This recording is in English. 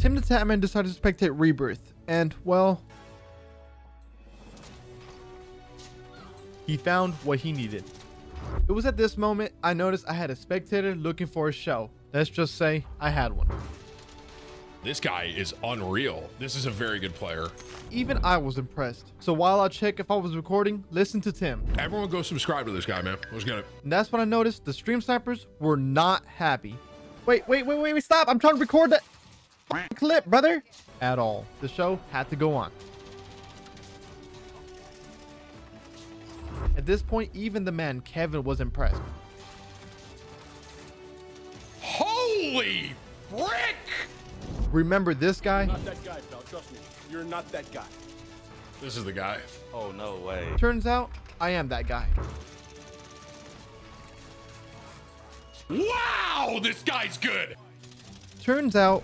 Tim the Tatman decided to spectate Rebirth, and, well... He found what he needed. It was at this moment I noticed I had a spectator looking for a show. Let's just say I had one. This guy is unreal. This is a very good player. Even I was impressed. So while I check if I was recording, listen to Tim. Everyone go subscribe to this guy, man. Let's get it. And that's when I noticed the stream snipers were not happy. Wait, wait, wait, wait, wait, stop. I'm trying to record that clip, brother. At all. The show had to go on. At this point, even the man Kevin was impressed. Holy frick! Remember this guy? Not that guy, pal. Trust me. You're not that guy. This is the guy. Oh, no way. Turns out, I am that guy. Wow, this guy's good. Turns out,